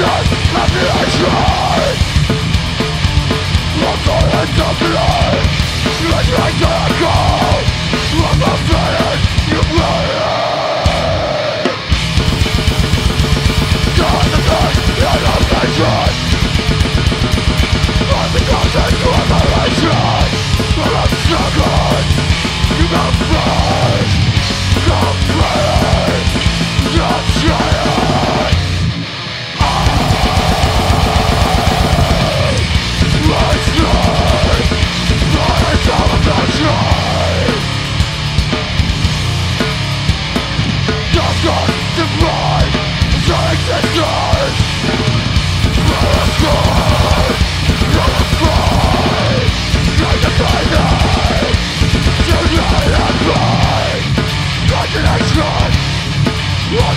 just let me exit Look Let me take a call